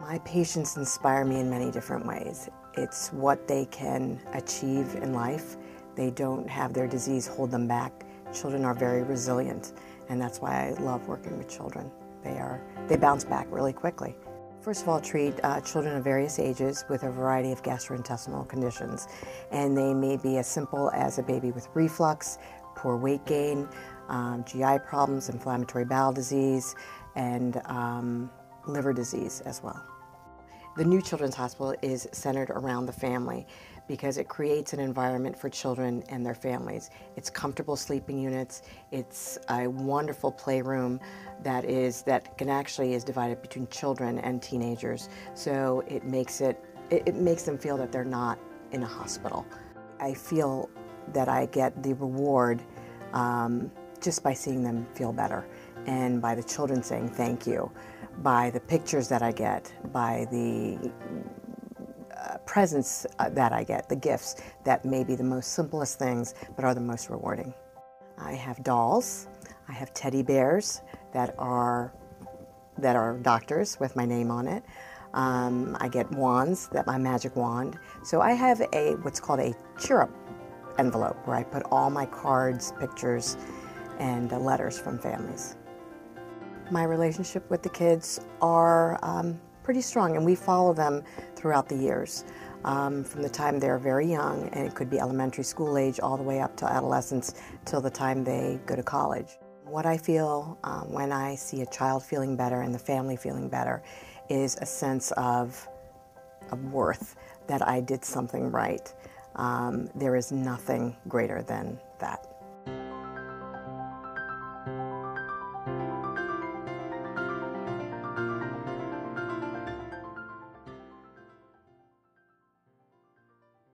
My patients inspire me in many different ways. It's what they can achieve in life. They don't have their disease hold them back. Children are very resilient, and that's why I love working with children. They are they bounce back really quickly. First of all, treat uh, children of various ages with a variety of gastrointestinal conditions, and they may be as simple as a baby with reflux, poor weight gain, um, GI problems, inflammatory bowel disease, and um, liver disease as well. The new Children's Hospital is centered around the family because it creates an environment for children and their families. It's comfortable sleeping units. It's a wonderful playroom that is that can actually is divided between children and teenagers. So it makes it it, it makes them feel that they're not in a hospital. I feel that I get the reward um, just by seeing them feel better and by the children saying thank you by the pictures that I get, by the uh, presents uh, that I get, the gifts that may be the most simplest things but are the most rewarding. I have dolls, I have teddy bears that are that are doctors with my name on it. Um, I get wands, that my magic wand. So I have a what's called a cheer up envelope where I put all my cards, pictures, and letters from families. My relationship with the kids are um, pretty strong, and we follow them throughout the years. Um, from the time they're very young, and it could be elementary school age all the way up to adolescence till the time they go to college. What I feel um, when I see a child feeling better and the family feeling better is a sense of, of worth that I did something right. Um, there is nothing greater than that.